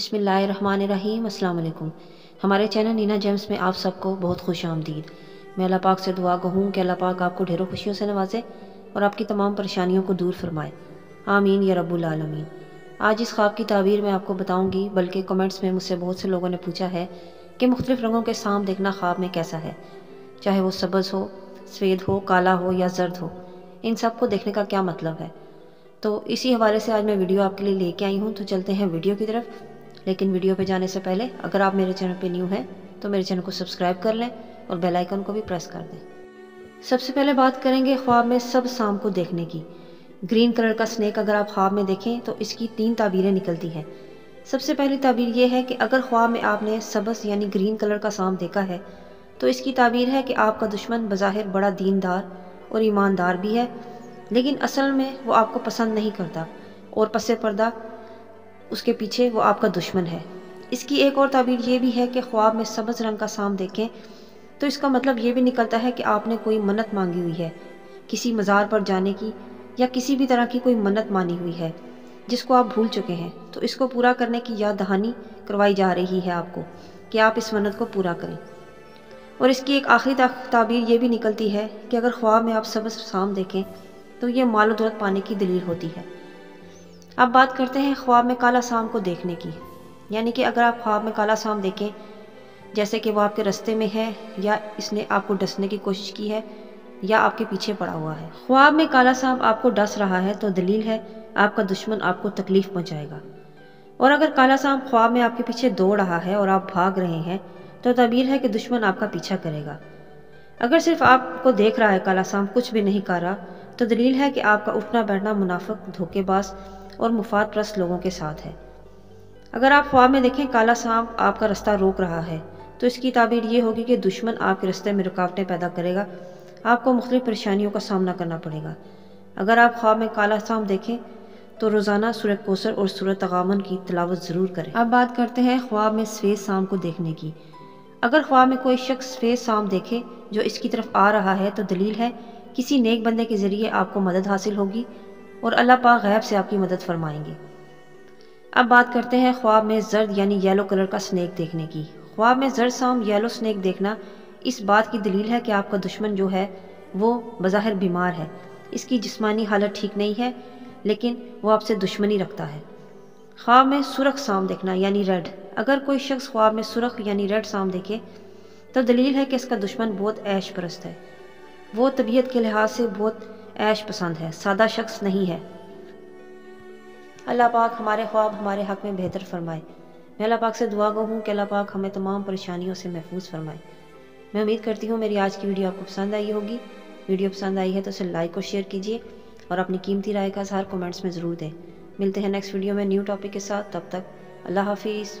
बिसमीम हमारे channel Neena James में आप सबको बहुत खुश आमदीद। मैं अल्लाह पाक से दुआ कहूँ कि अल्लाह पाक आपको ढेरों खुशियों से नवाजे और आपकी तमाम परेशानियों को दूर फरमाए। आमीन या रब्बुल आलमीन। आज इस ख्वाब की ताबीर मैं आपको बताऊँगी, बल्कि कमेंट्स में मुझसे बहुत से लोगों ने पूछा है कि मुख्तलिफ़ रंगों के साम देखना ख्वाब में कैसा है। चाहे वो सब्ज़ हो, सफ़ेद हो, काला हो या जर्द हो, इन सबको देखने का क्या मतलब है? तो इसी हवाले से आज मैं वीडियो आपके लिए लेके आई हूँ तो चलते हैं वीडियो की तरफ़। लेकिन वीडियो पे जाने से पहले अगर आप मेरे चैनल पे न्यू हैं तो मेरे चैनल को सब्सक्राइब कर लें और बेल आइकन को भी प्रेस कर दें। सबसे पहले बात करेंगे ख्वाब में सब शाम को देखने की। ग्रीन कलर का स्नैक अगर आप ख्वाब में देखें तो इसकी तीन ताबीरें निकलती हैं। सबसे पहली ताबीर यह है कि अगर ख्वाब में आपने सबस यानी ग्रीन कलर का शाम देखा है तो इसकी ताबीर है कि आपका दुश्मन बज़ाहिर बड़ा दीनदार और ईमानदार भी है, लेकिन असल में वो आपको पसंद नहीं करता और पसे पर्दा उसके पीछे वो आपका दुश्मन है। इसकी एक और ताबीर ये भी है कि ख्वाब में सब्ज़ रंग का साम देखें तो इसका मतलब ये भी निकलता है कि आपने कोई मन्नत मांगी हुई है, किसी मज़ार पर जाने की या किसी भी तरह की कोई मन्नत मानी हुई है, जिसको आप भूल चुके हैं। तो इसको पूरा करने की याद दहानी करवाई जा रही है आपको कि आप इस मन्नत को पूरा करें। और इसकी एक आखिरी ताबीर ये भी निकलती है कि अगर ख्वाब में आप सब्ज़ शाम देखें तो ये माल दौलत पाने की दलील होती है। अब बात करते हैं ख्वाब में काला शाम को देखने की। यानी कि अगर आप ख्वाब में काला शाम देखें, जैसे कि वो आपके रास्ते में है, या इसने आपको डसने की कोशिश की है, या आपके पीछे पड़ा हुआ है। ख्वाब में काला सांप आपको डस रहा है तो दलील है, आपका दुश्मन आपको तकलीफ़ पहुंचाएगा। और अगर काला सांप ख्वाब में आपके पीछे दौड़ रहा है और आप भाग रहे हैं तो तबीर है कि दुश्मन आपका पीछा करेगा। अगर सिर्फ़ आपको देख रहा है काला सांप कुछ भी नहीं कर रहा तो दलील है कि आपका उठना बैठना मुनाफक, धोखेबाज और मुफाद प्रस्त लोगों के साथ है। अगर आप ख्वाब में देखें, काला सांप आपका रास्ता रोक रहा है तो इसकी ताबीर ये होगी कि दुश्मन आपके रास्ते में रुकावटें पैदा करेगा। आपको मुख्तलिफ़ परेशानियों का सामना करना पड़ेगा। अगर आप ख्वाब में काला सांप देखें तो रोज़ाना सूरत कोसर और सूरत तगामन की तलावत ज़रूर करें। अब बात करते हैं ख्वाब में सफ़ेद शाम को देखने की। अगर ख्वाब में कोई शख्स सफ़ेद शाम देखे, जो इसकी तरफ़ आ रहा है तो दलील है, किसी नेक बंदे के ज़रिए आपको मदद हासिल होगी। और अल्लाह पाक गैब से आपकी मदद फरमाएँगे। अब बात करते हैं ख्वाब में जर्द यानी येलो कलर का स्नैक देखने की। ख्वाब में जर्द शाम येलो स्नैक देखना इस बात की दलील है कि आपका दुश्मन जो है, वो बज़ाहिर बीमार है। इसकी जिस्मानी हालत ठीक नहीं है, लेकिन वो आपसे दुश्मनी रखता है। ख्वाब में सुरख शाम देखना यानी रेड। अगर कोई शख्स ख्वाब में सुरख यानी रेड शाम देखे तो दलील है कि इसका दुश्मन बहुत ऐश परस्त है। वो तबीयत के लिहाज से बहुत ऐश पसंद है, सादा शख्स नहीं है। अल्लाह पाक हमारे ख्वाब, हमारे हक़ में बेहतर फरमाए। मैं अल्लाह पाक से दुआ गो हूँ कि अल्लाह पाक हमें तमाम परेशानियों से महफूज फरमाए। मैं उम्मीद करती हूँ मेरी आज की वीडियो आपको पसंद आई होगी। वीडियो पसंद आई है तो उसे लाइक और शेयर कीजिए और अपनी कीमती राय का इजहार कमेंट्स में ज़रूर दें। मिलते हैं नेक्स्ट वीडियो में न्यू टॉपिक के साथ। तब तक अल्लाह हाफिज़।